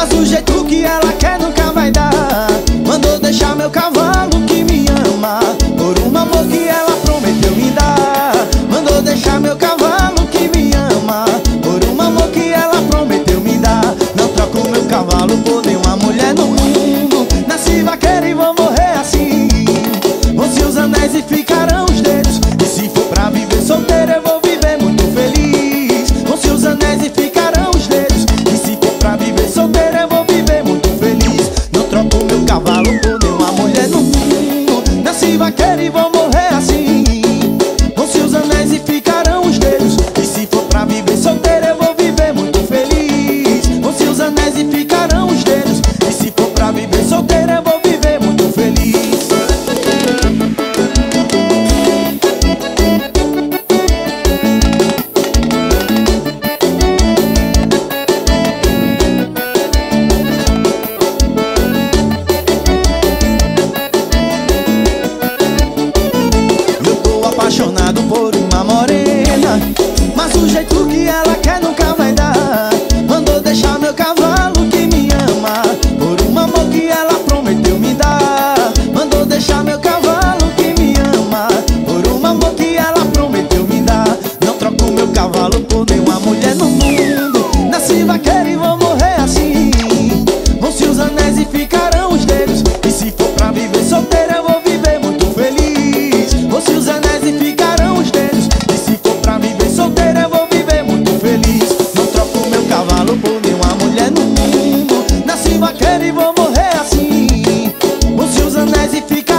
Mas o jeito que ela quer nunca vai dar. Mandou deixar meu cavalo que me ama Por um amor que ela prometeu me dar. Mandou deixar meu cavalo que me ama Por um amor que ela prometeu me dar. Não troco meu cavalo por nenhuma mulher no mundo. Nasci vaqueiro e vou morrer assim. Vou se os anéis e ficarão meu cavalo. justifica